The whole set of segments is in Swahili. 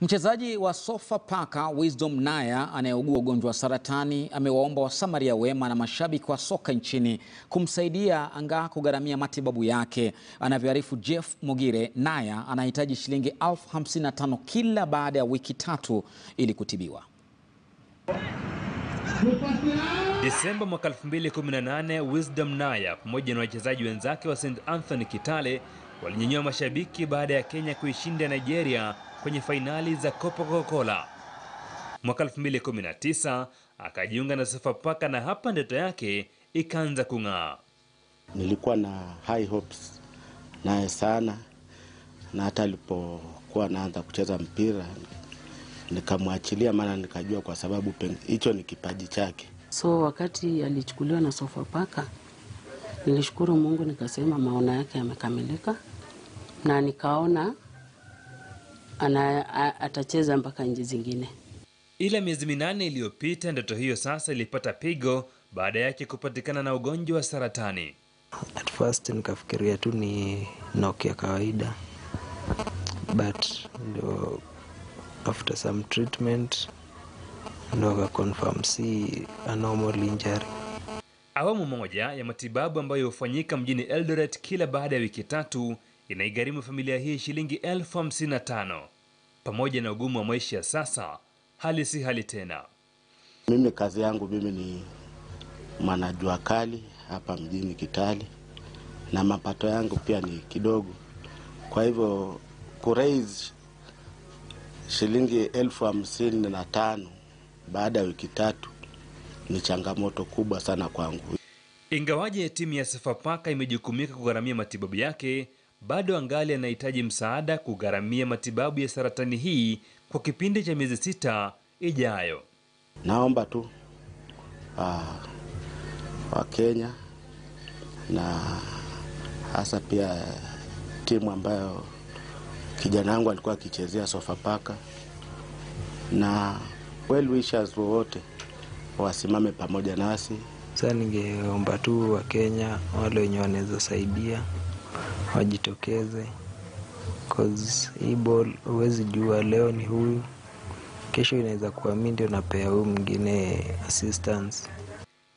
Mchezaji wa sofa Sofapaka Wisdom Naya anayeugua ugonjwa wa saratani amewaomba wasamaria wema na mashabiki wa soka nchini kumsaidia angaa kugharamia matibabu yake. Anavyoarifu Jeff Mogire, Naya anahitaji shilingi elfu hamsini na tano kila baada ya wiki tatu ili kutibiwa. Desemba mwaka 2018 Wisdom Naya pamoja na wachezaji wenzake wa St Anthony Kitale walinyanyua mashabiki baada ya Kenya kuishinda Nigeria kwenye fainali za Copa Coca-Cola. Mwaka 2019 akajiunga na Sofapaka na hapa ndoto yake ikaanza kung'aa. Nilikuwa na high hopes naye sana, na hata alipokuwa naanza kucheza mpira nikamwachilia, maana nikajua kwa sababu hicho ni kipaji chake. So wakati alichukuliwa na Sofapaka nilishukuru Mungu, nikasema maono yake yamekamilika, na nikaona ana, a, atacheza mpaka nchi zingine. Ila miezi minane iliyopita ndoto hiyo sasa ilipata pigo baada yake kupatikana na ugonjwa wa saratani. At first nikafikiria tu ni knock ya kawaida but ndo after some treatment ndo aka confirm si a normal injury. Awamu moja ya matibabu ambayo hufanyika mjini Eldoret kila baada ya wiki tatu inaigharimu familia hii shilingi elfu hamsini na tano. Pamoja na ugumu wa maisha ya sasa, hali si hali tena. Mimi kazi yangu mimi ni mwanajua kali hapa mjini Kitale, na mapato yangu pia ni kidogo, kwa hivyo kuraise shilingi elfu hamsini na tano baada ya wiki tatu ni changamoto kubwa sana kwangu. Ingawaje timu ya Sofapaka imejukumika kugharamia matibabu yake, bado angali anahitaji msaada kugharamia matibabu ya saratani hii kwa kipindi cha miezi sita ijayo. Naomba tu uh, Wakenya na hasa pia timu ambayo kijana wangu alikuwa akichezea Sofapaka na well wishers wowote wasimame pamoja nasi. Sasa ningeomba tu Wakenya wale wenye wanaweza saidia wajitokeze, cause hii ball huwezi jua, leo ni huyu, kesho inaweza kuwa mimi ndio napea huyu mwingine assistance.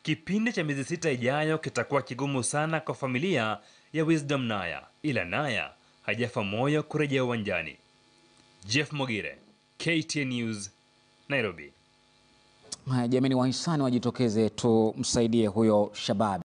Kipindi cha miezi sita ijayo kitakuwa kigumu sana kwa familia ya Wisdom Naya, ila Naya hajafa moyo kurejea uwanjani. Jeff Mogire, KTN News, Nairobi. Haya, jamani, wahisani wajitokeze tumsaidie huyo shababi.